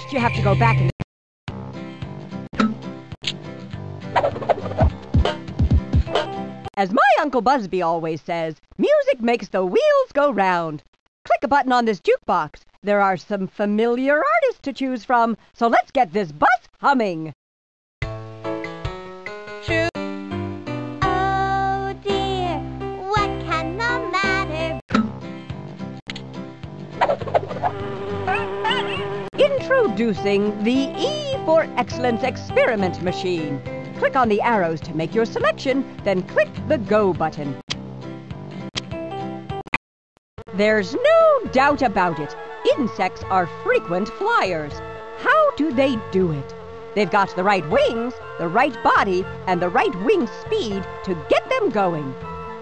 first you have to go back and... As my Uncle Busby always says, music makes the wheels go round. Click a button on this jukebox. There are some familiar artists to choose from, so let's get this bus humming. Oh dear, what can the matter Introducing the E for Excellence Experiment Machine. Click on the arrows to make your selection, then click the Go button. There's no doubt about it. Insects are frequent flyers. How do they do it? They've got the right wings, the right body, and the right wing speed to get them going.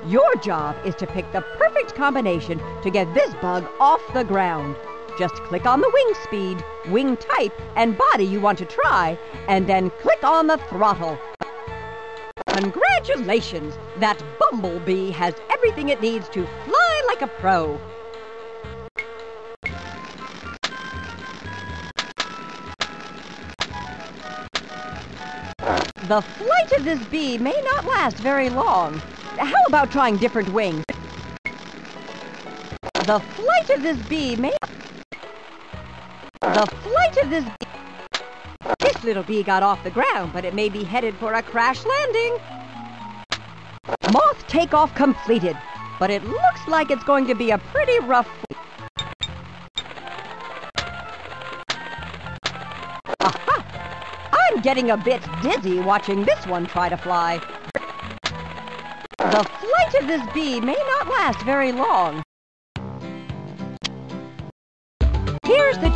Your job is to pick the perfect combination to get this bug off the ground. Just click on the wing speed, wing type, and body you want to try, and then click on the throttle. Congratulations! That bumblebee has everything it needs to fly like a pro. The flight of this bee may not last very long. How about trying different wings? The flight of this bee may... Flight of this. This little bee got off the ground, but it may be headed for a crash landing. Moth takeoff completed, but it looks like it's going to be a pretty rough... Aha! I'm getting a bit dizzy watching this one try to fly. The flight of this bee may not last very long.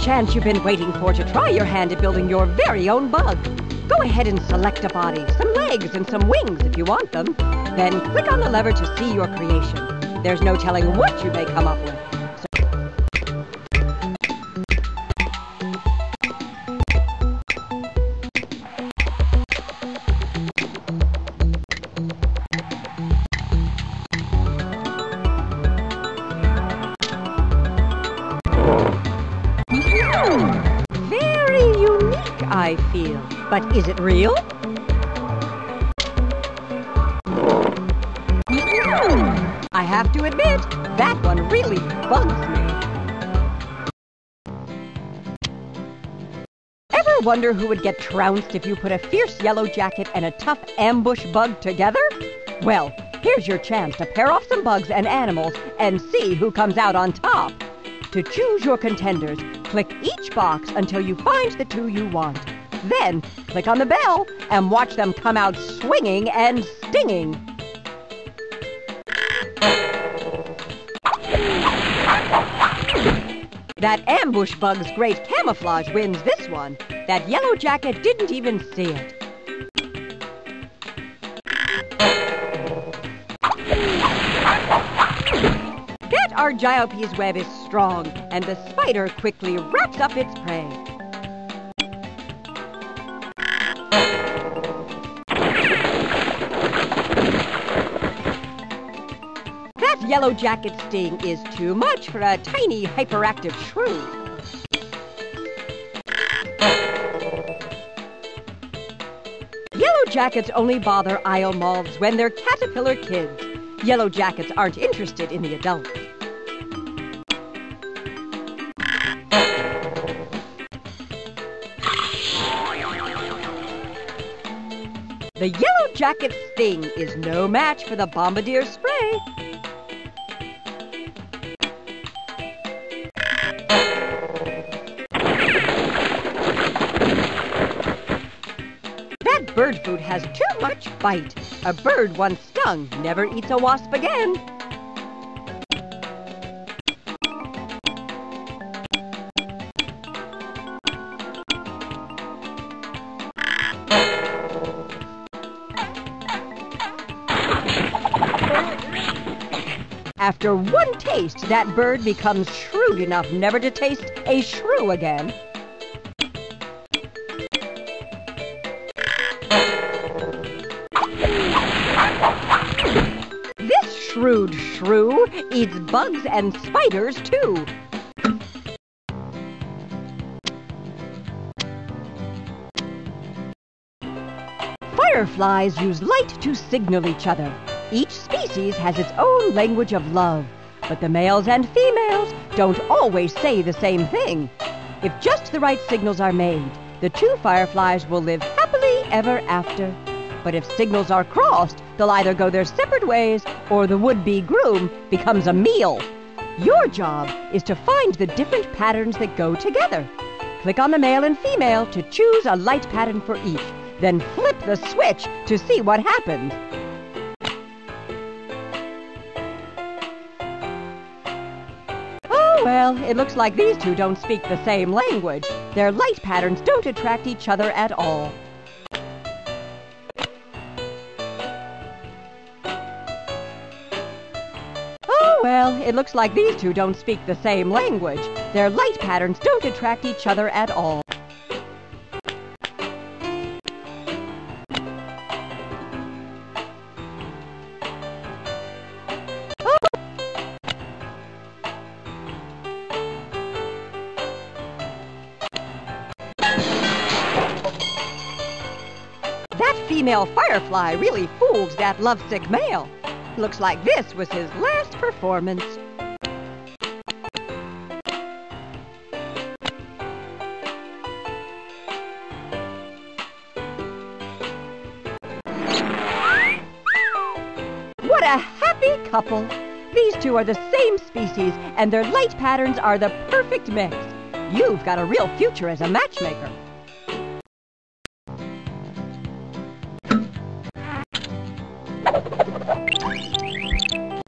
Chance you've been waiting for to try your hand at building your very own bug. Go ahead and select a body, some legs, and some wings if you want them. Then click on the lever to see your creation. There's no telling what you may come up with. I feel. But is it real? I have to admit, that one really bugs me. Ever wonder who would get trounced if you put a fierce yellow jacket and a tough ambush bug together? Well, here's your chance to pair off some bugs and animals and see who comes out on top. To choose your contenders, click each box until you find the two you want. Then, click on the bell and watch them come out swinging and stinging. That ambush bug's great camouflage wins this one. That yellow jacket didn't even see it. Argiope's web is strong, and the spider quickly wraps up its prey. That yellow jacket sting is too much for a tiny hyperactive shrew. Yellow jackets only bother Io moths when they're caterpillar kids. Yellow jackets aren't interested in the adults. The yellow jacket sting is no match for the bombardier spray. That bird food has too much bite. A bird once stung never eats a wasp again. After one taste, that bird becomes shrewd enough never to taste a shrew again. This shrewd shrew eats bugs and spiders, too. Fireflies use light to signal each other. Each species has its own language of love, but the males and females don't always say the same thing. If just the right signals are made, the two fireflies will live happily ever after. But if signals are crossed, they'll either go their separate ways or the would-be groom becomes a meal. Your job is to find the different patterns that go together. Click on the male and female to choose a light pattern for each. Then flip the switch to see what happens. It looks like these two don't speak the same language. Their light patterns don't attract each other at all. Oh, well, it looks like these two don't speak the same language. Their light patterns don't attract each other at all. Female firefly really fooled that lovesick male. Looks like this was his last performance. What a happy couple! These two are the same species, and their light patterns are the perfect mix. You've got a real future as a matchmaker.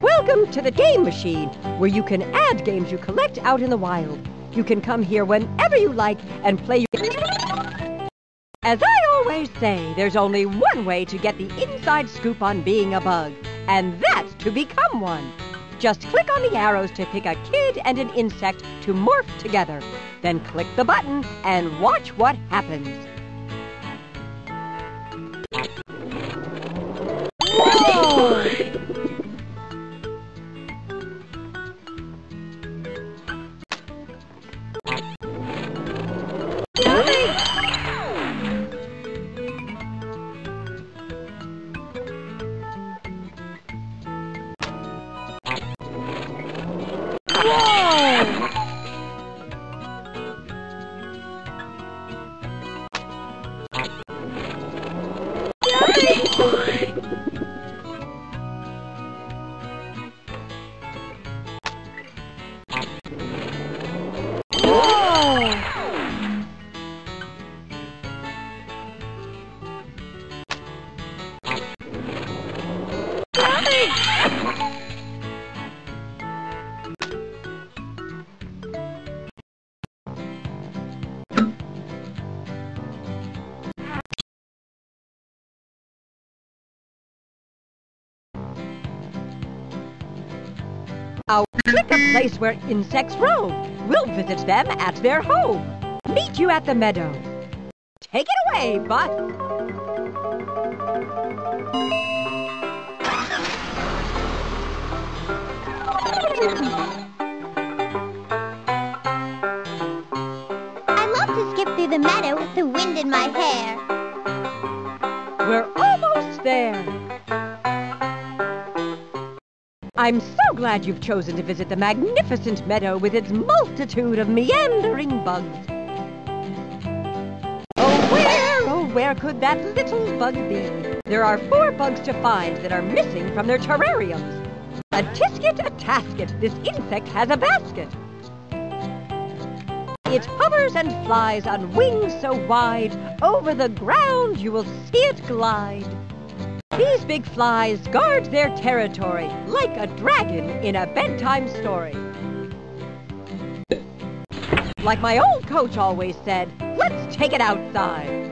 Welcome to the Game Machine, where you can add games you collect out in the wild. You can come here whenever you like and play. As I always say, there's only one way to get the inside scoop on being a bug, and that's to become one. Just click on the arrows to pick a kid and an insect to morph together. Then click the button and watch what happens. I'll click a place where insects roam. We'll visit them at their home. Meet you at the meadow. Take it away, Butt. I love to skip through the meadow with the wind in my hair. We're almost there. I'm so glad you've chosen to visit the magnificent meadow with its multitude of meandering bugs. Oh, where, oh, where could that little bug be? There are four bugs to find that are missing from their terrariums. A tisket, a tasket, this insect has a basket. It hovers and flies on wings so wide, over the ground you will see it glide. These big flies guard their territory like a dragon in a bedtime story. Like my old coach always said, let's take it outside.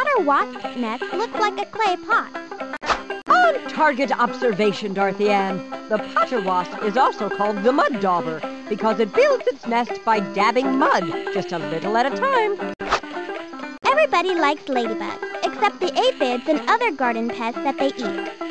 Potter wasp nest looks like a clay pot. On target observation, Dorothy Ann. The potter wasp is also called the mud dauber because it builds its nest by dabbing mud just a little at a time. Everybody likes ladybugs, except the aphids and other garden pests that they eat.